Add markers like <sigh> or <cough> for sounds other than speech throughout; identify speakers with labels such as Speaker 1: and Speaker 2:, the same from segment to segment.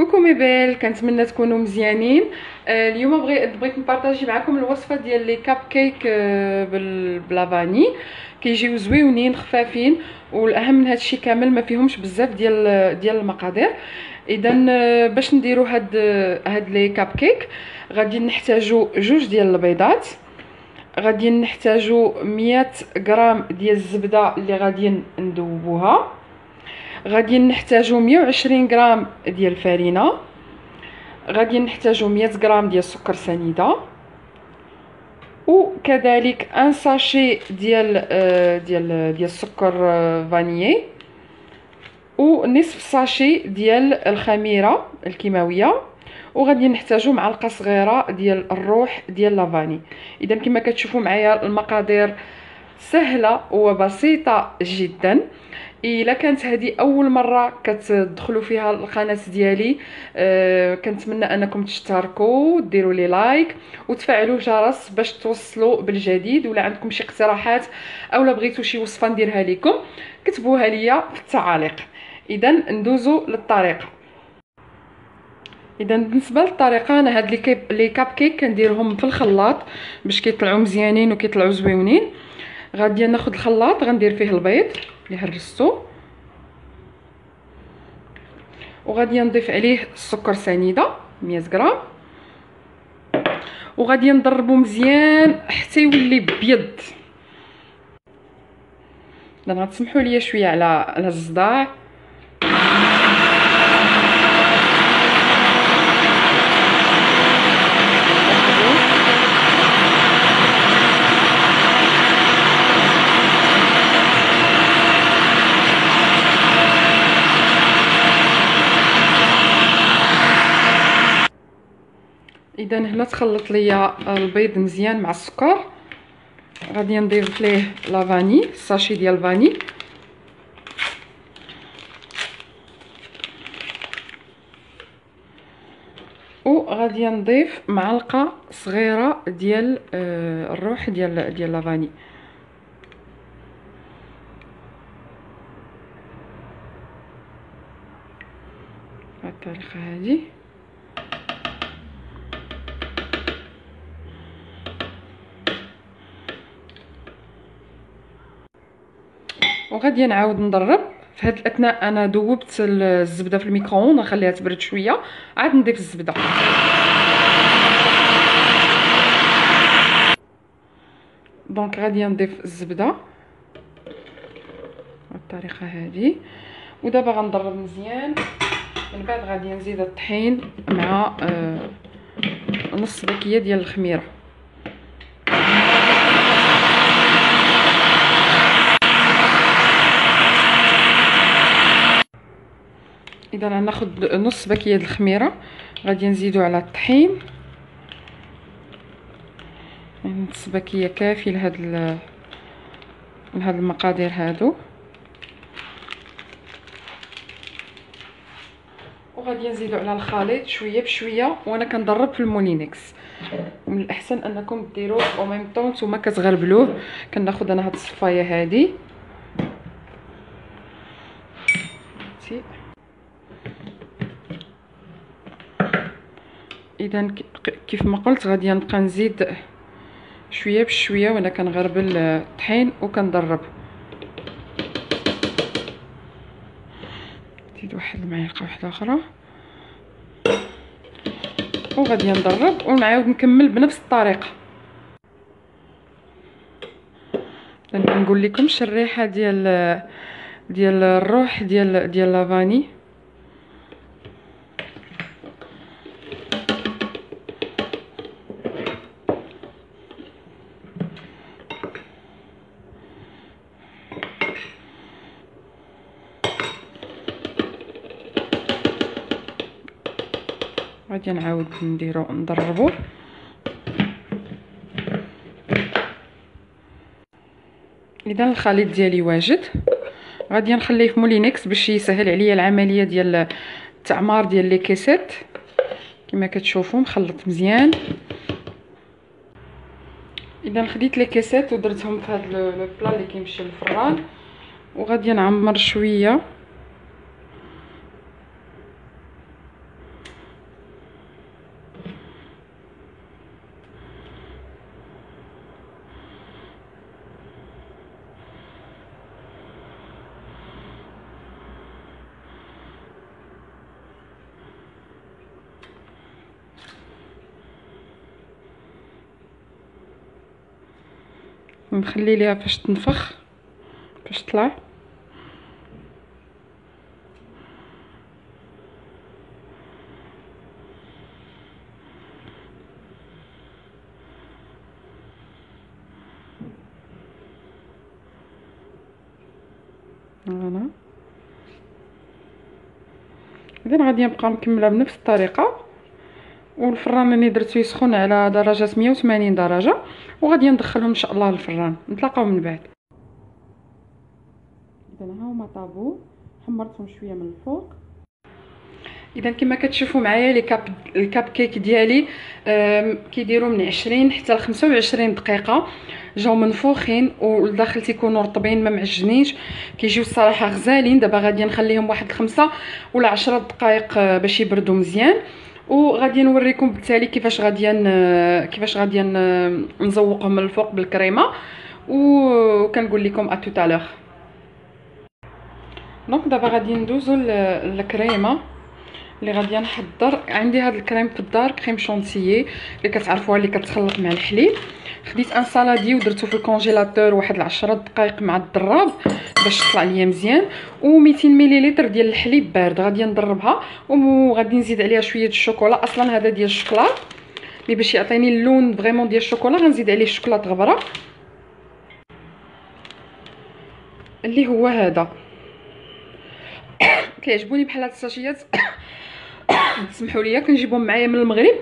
Speaker 1: Coucou mes belles كنتمنى تكونوا مزيانين اليوم بغي بغيت نبارطاجي معكم الوصفه ديال les cupcakes آه، بال- ب la vanille كيجيو زويونين خفافين والاهم من هادشي كامل ما فيهمش بزاف ديال ديال المقادير اذا باش نديرو هاد هاد les cupcakes غادي نحتاجو جوج ديال البيضات غادي نحتاجو 100 غرام ديال الزبده اللي غادي ندوبوها غادي نحتاجو 120 غرام ديال الفرينه غادي نحتاجو 100 غرام ديال السكر سنيدة. وكذلك ان ساشي ديال آه، ديال ديال السكر آه، فانيي. ونصف ساشي ديال الخميرة الكيماوية. وغادي نحتاجو معلقة صغيرة ديال الروح ديال لافاني. إذا كما كتشوفوا معايا المقادير سهلة وبسيطة جدا. إلا كانت هذه أول مرة كتدخلوا فيها القناة ديالي أه كنتمنى أنكم تشتركوا وديروا لي لايك وتفعلوا الجرس باش توصلوا بالجديد. ولا عندكم شي اقتراحات اولا بغيتوا شي وصفة نديرها لكم كتبوها ليا في التعاليق. اذا ندوزو للطريقه اذا بالنسبة للطريقة أنا هاد لي كيب لي كاب كيك كنديرهم في الخلاط باش كيطلعوا مزيانين وكيطلعوا زويونين غادي ناخذ الخلاط غندير فيه البيض اللي هرستو وغادي نضيف عليه السكر سنيدة 100 غرام. وغادي نضربو مزيان حتى يولي بيض. اذا غتسمحوا لي شوية على على الصداع إذا هنا تخلط ليا البيض مزيان مع السكر. غادي نضيف ليه لافاني ساشي ديال الفاني وغادي نضيف معلقة صغيرة ديال آه، الروح ديال ديال لافاني الطريقة هذه وغادي نعاود نضرب. في هاد الأثناء أنا ذوبت الزبدة في الميكروون نخليها تبرد شوية. عاد نضيف الزبدة. دونك غادي نضيف الزبدة. بالطريقة هذه ودابا غنضرب مزيان. من بعد غادي نزيد الطحين مع آه نص باكيه ديال الخميرة. إذا غناخد نص باكية الخميرة غادي نزيدو على الطحين. نص باكية كافي لهاد ال... لهاد المقادير هادو. وغادي نزيدو على الخليط شوية بشوية وأنا كنضرب في المولينكس. ومن الأحسن أنكم ديروه أو ميم طون نتوما كتغربلوه. كناخد أنا هاد الصفاية هادي. اذا كيف ما قلت غادي نبقى نزيد شوية بشوية وأنا كنغربل الطحين وكنضرب. نزيد واحد المعلقة واحدة أخرى. وغادي نضرب ونعاود نكمل بنفس الطريقة. نقول لكمش الريحه ديال ديال الروح ديال ديال لافاني. غادي نعاود نديرو نضربو. إذا الخليط ديالي واجد. غادي نخليه في Moulinex باش يسهل عليا العملية ديال التعمار ديال les caissettes كما كتشوفوا مخلط مزيان. إذا خديت les caissettes ودرتهم في هذا le plat اللي كيمشي للفران. وغادي نعمر شوية. نخلي ليها فاش تنفخ فاش تطلع فوالا. اذا غادي نبقى مكمله بنفس الطريقة. والفران اللي درتو يسخن على درجة 180 درجة وغادي ندخلهم إن شاء الله للفران. نتلاقاو من بعد. إذا ها هما طابو حمرتهم شوية من الفوق. إذا كما كتشوفوا معايا لي كاب الكاب كيك ديالي كيديروا من 20 حتى ل 25 دقيقة. جاو منفوخين والداخل تيكونوا رطبين ما معجنينش. كيجيو الصراحة غزالين. دابا غادي نخليهم واحد خمسة ولا عشرة دقائق آه، باش يبردوا مزيان. وغادي نوريكم بالتالي كيفاش غادي كيفاش غادي نزوقهم من الفوق بالكريمة. وكنقول لكم à tout à l'heure donc دابا غادي ندوزو للكريمة اللي غادي نحضر. عندي هاد الكريم في الدار crème chantilly اللي كتعرفوها اللي كتخلط مع الحليب. خديت un saladier ودرتو في ال congélateur واحد العشرة دقائق مع الضراب باش تطلع ليا مزيان و200 مليلتر ديال الحليب بارد غادي نضربها وغادي نزيد عليها شوية الشوكولا. أصلا هذا ديال الشوكولا mais باش يعطيني اللون vraiment ديال الشوكولا غنزيد عليه الشوكولاط غبره اللي هو هذا. <coughs> كيعجبوني بحال هاد الساشيات. <coughs> تسمحوا لي كنجيبهم معايا من المغرب.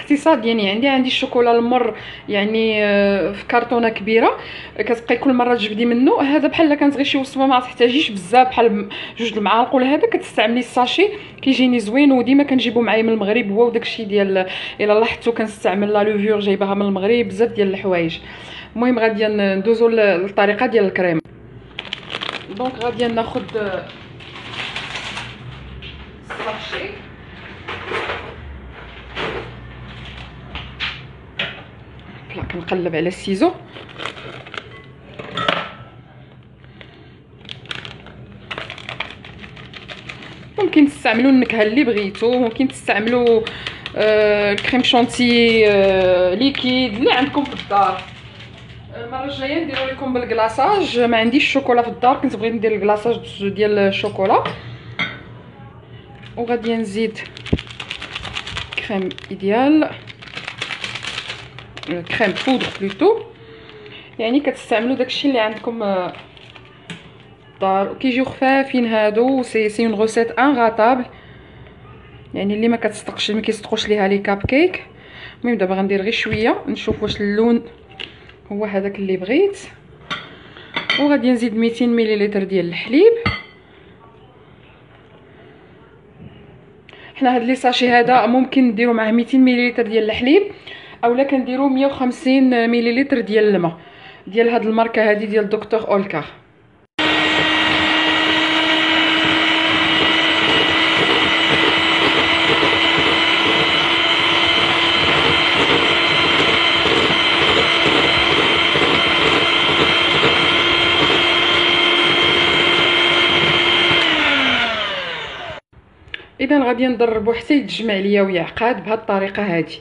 Speaker 1: اقتصاد يعني عندي عندي الشوكولا المر يعني آه، في كرتونه كبيرة كتبقاي كل مرة تجبدي منه. هذا بحال كانت غير شي وصفة ما تحتاجيش بزاف بحال جوج المعالق ولا هذا كتستعملي ال sachet كيجيني زوين وديما كنجيبو معايا من المغرب. هو وداكشي ديال إلا لاحظتوا كنستعمل la levure جايباها من المغرب بزاف ديال الحوايج. المهم غادي ندوزو للطريقة ديال ال crème. donc غادي ناخذ ال sachet كنقلب على السيزو. ممكن تستعملوا النكهة اللي بغيتو ممكن تستعملوا آه كريم شونتي آه ليكيد اللي عندكم في الدار. المرة الجاية نديرو لكم بالكلاصاج. ما عنديش الشوكولا في الدار كنت بغيت ندير الكلاصاج ديال الشوكولا. وغادي نزيد crème Idéal. crème poudre plutôt يعني كتستعملوا داكشي اللي عندكم الدار كيجيو خفافين هادو c'est c'est une recette inratable يعني اللي ما كتصدقش ما كيصدقوش ليها les cupcakes المهم دابا غندير غير شوية نشوف واش اللون هو هذاك اللي بغيت. وغادي نزيد 200 مليلتر ديال الحليب. حنا هاد لي ساشي هذا ممكن نديرو معاه 200 مليلتر ديال الحليب. اولا كنديرو 150 مليلتر ديال الماء ديال هاد الماركة هادي ديال دكتور أولكار. اذا غادي نضربو حتى يتجمع ليا ويعقد بهاد الطريقة هادي.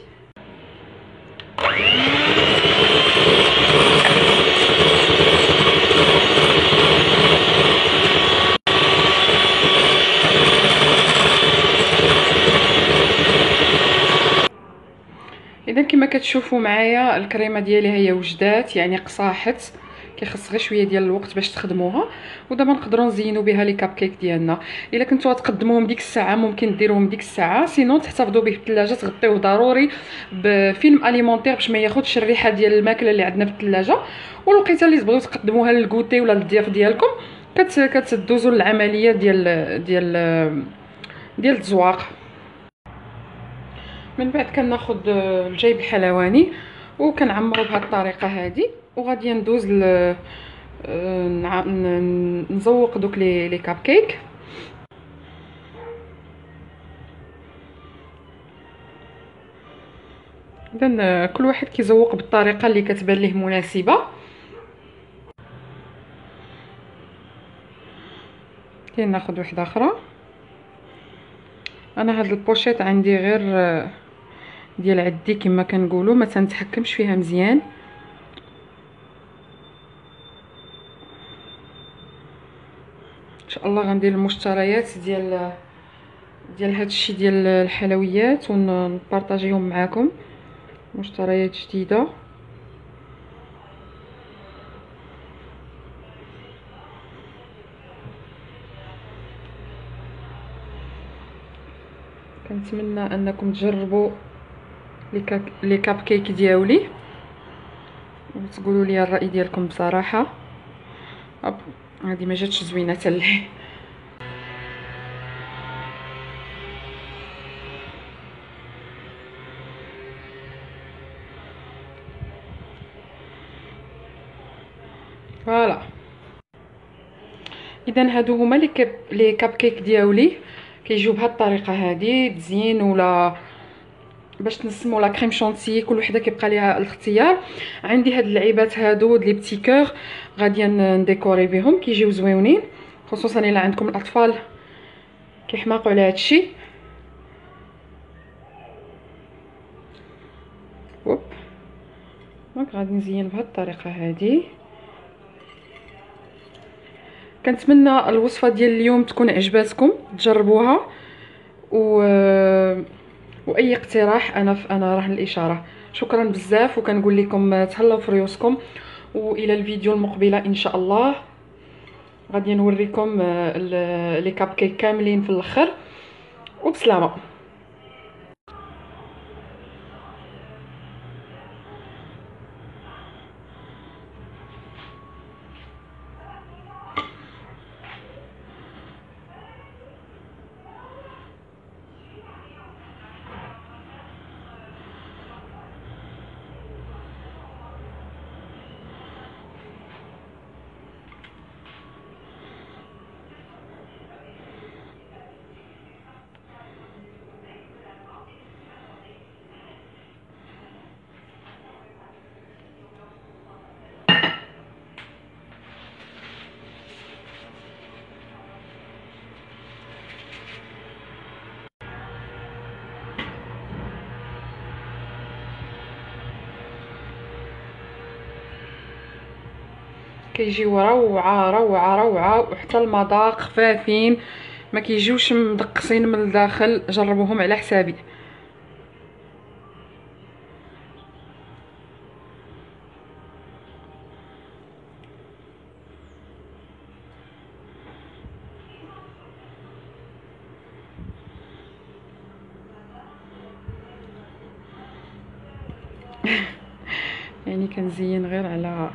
Speaker 1: اذا كما كتشوفوا معايا الكريمة ديالي هي وجدات يعني قصاحت. كيخص غير شوية ديال الوقت باش تخدموها. ودابا نقدروا نزينوا بها les cupcakes ديالنا. إلا كنتو غتقدموهم ديك الساعة ممكن ديروهم ديك الساعة. sinon تحتفظوا به في الثلاجة تغطيوه ضروري ب film alimentaire باش ما ياخذش الريحة ديال الماكلة اللي عندنا في الثلاجة. والوقيته اللي تبغيو تقدموها لل goûter ولا للضياف ديالكم. كت كتدوزوا العملية ديال ديال ديال الزواق. من بعد كناخذ الجيب الحلواني وكنعمرو بهذه الطريقة هذه وغادي ندوز ل آه، نزوق دوك لي لي كاب كيك اذا كل واحد كيزوق بالطريقة اللي كتبان ليه مناسبة. كاين ناخذ وحدة أخرى. أنا هاد البوشيط عندي غير آه، ديال عدي كما كنقولوا ما تنتحكمش فيها مزيان. إن شاء الله غندير المشتريات ديال ديال هادشي ديال الحلويات ونبارطاجيهم معاكم. مشتريات جديدة. كنتمنى أنكم تجربوا les cupcakes ديالي. وتقولوا لي الرأي ديالكم بصراحة. هذه ما جاتش زوينة تلي voilà. اذا هادو هما les cup- les cupcakes ديالي. كيجيو بهاد الطريقة هادي تزيين ولا باش تنسمو la crème chantilly كل وحدة كيبقى ليها الاختيار. عندي هاد اللعيبات هادو les petits cœurs غادي نديكوري بهم كيجيو زويونين خصوصا إلا عندكم الأطفال. كيحماقوا على هادشي. وب donc غادي نزين بهاد الطريقة هادي. كنتمنى الوصفة ديال اليوم تكون عجباتكم تجربوها. و وأي اقتراح أنا. أنا راه الاشاره شكرا بزاف وكنقول لكم تهلاو في ريوسكم وإلى الفيديو المقبلة إن شاء الله. غادي نوريكم لي كاب كيك كاملين في الأخر. وبسلامة. كيجيو روعه روعه روعه وحتى المذاق خفافين ما كيجيوش مدقسين من الداخل جربوهم على حسابي. <laughs> يعني كنزين غير على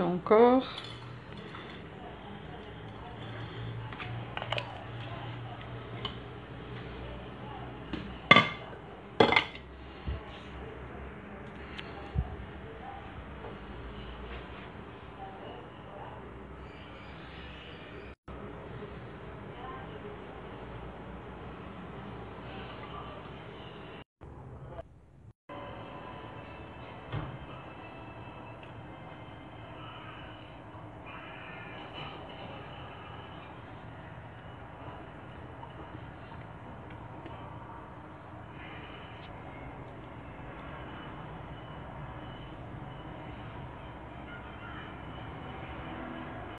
Speaker 1: encore.